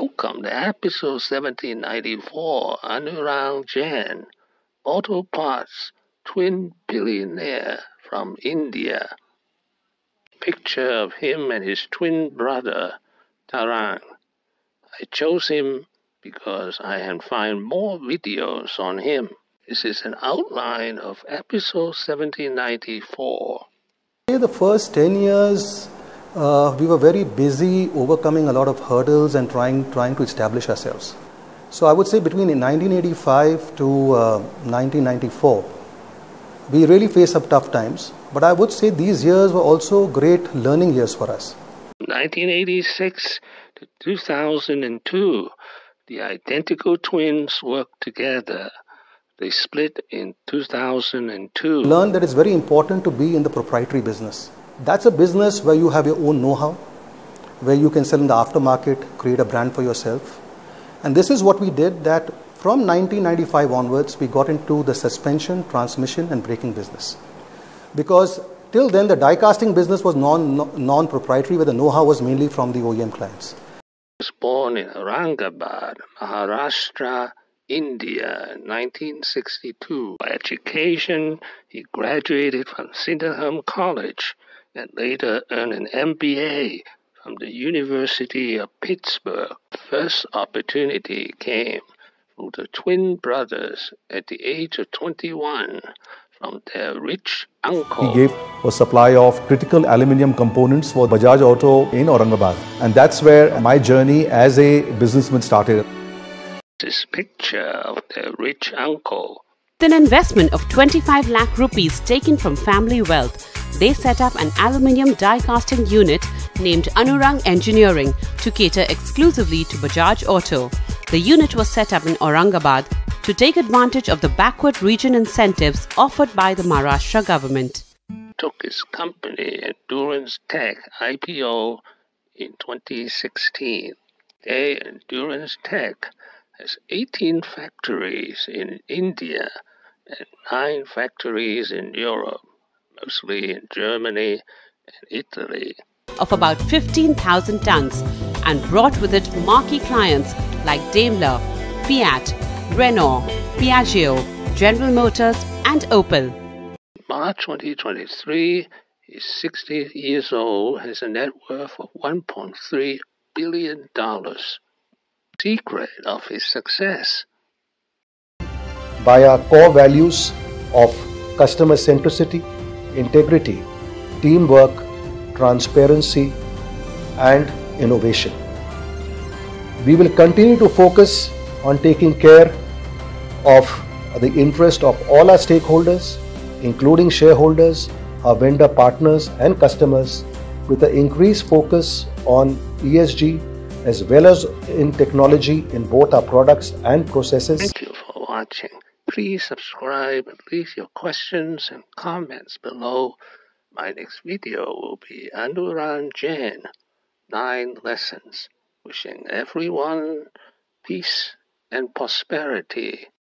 Welcome to episode 1794. Anurang Jain, auto parts twin billionaire from India. Picture of him and his twin brother, Tarang. I chose him because I can find more videos on him. This is an outline of episode 1794. The first 10 years, uh, we were very busy overcoming a lot of hurdles and trying, trying to establish ourselves. So I would say between 1985 to uh, 1994, we really faced some tough times. But I would say these years were also great learning years for us. 1986 to 2002, the identical twins worked together. They split in 2002. Learned that it's very important to be in the proprietary business. That's a business where you have your own know how, where you can sell in the aftermarket, create a brand for yourself. And this is what we did that from 1995 onwards, we got into the suspension, transmission, and braking business. Because till then, the die casting business was non, non proprietary, where the know how was mainly from the OEM clients. He was born in Aurangabad, Maharashtra, India 1962. By education, he graduated from Sydenham College and later earned an MBA from the University of Pittsburgh. First opportunity came through the twin brothers at the age of 21 from their rich uncle. He gave a supply of critical aluminium components for Bajaj Auto in Aurangabad. And that's where my journey as a businessman started. This picture of their rich uncle. With an investment of 25 lakh rupees taken from family wealth, they set up an aluminium die casting unit named Anurang Engineering to cater exclusively to Bajaj Auto. The unit was set up in Aurangabad to take advantage of the backward region incentives offered by the Maharashtra government. Took his company Endurance Tech IPO in 2016. Today, Endurance Tech has 18 factories in India and 9 factories in Europe mostly in Germany and Italy. Of about 15,000 tons and brought with it marquee clients like Daimler, Fiat, Renault, Piaggio, General Motors, and Opel. March 2023, he's 60 years old, has a net worth of $1.3 billion. Secret of his success. By our core values of customer centricity, integrity, teamwork, transparency, and innovation. We will continue to focus on taking care of the interest of all our stakeholders, including shareholders, our vendor partners, and customers, with an increased focus on ESG as well as in technology in both our products and processes. Thank you for watching. Please subscribe and leave your questions and comments below. My next video will be Anurang Jain, 9 Lessons. Wishing everyone peace and prosperity.